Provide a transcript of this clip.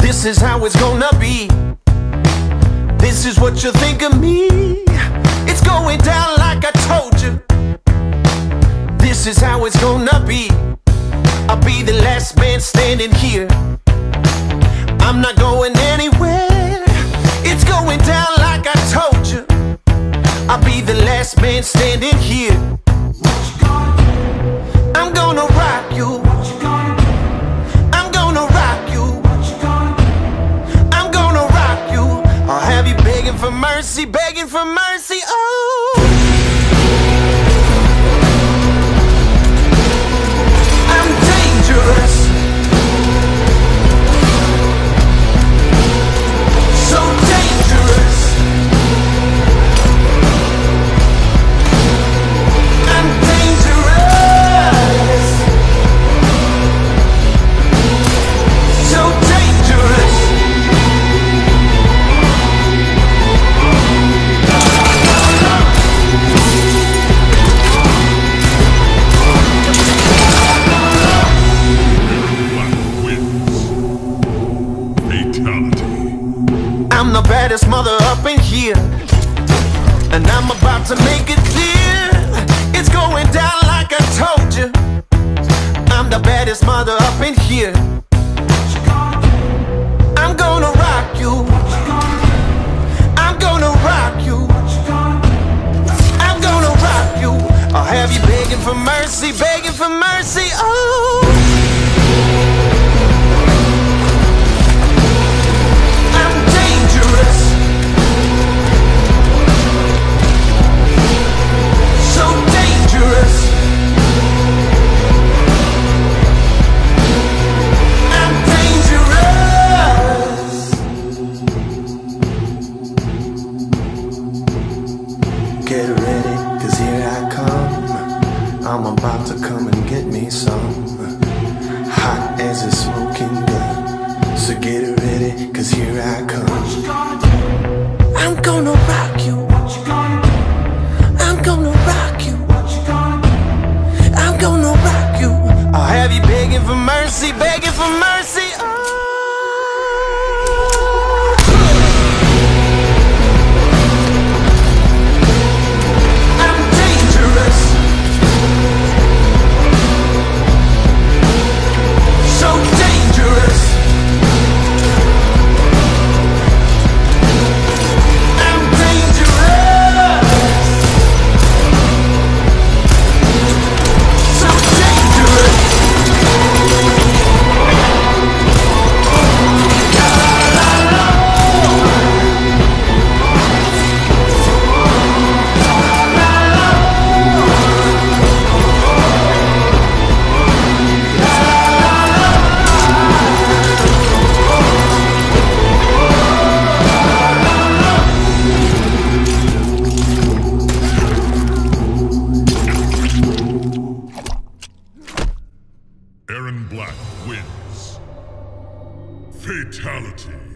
This is how it's gonna be. This is what you think of me. It's going down like I told you. This is how it's gonna be. I'll be the last man standing here. I'm not going anywhere. The last man standing here. I'm gonna rock you. I'm gonna rock you. I'm gonna rock you. I'll have you begging for mercy, begging for mercy. The baddest mother up in here. And I'm about to make it clear. It's going down like I told you. I'm the baddest mother up in here. I'm gonna rock you. I'm gonna rock you. I'm gonna rock you. I'll have you begging for mercy, begging for mercy. Oh. to come and get me some. Hot as a smoking gun. So get ready, cause here I come. What you gonna do? I'm gonna rock you. What you gonna do? I'm gonna rock you. What you gonna do? I'm gonna rock you. I'll have you begging for mercy, begging for mercy. Erron Black wins. Fatality.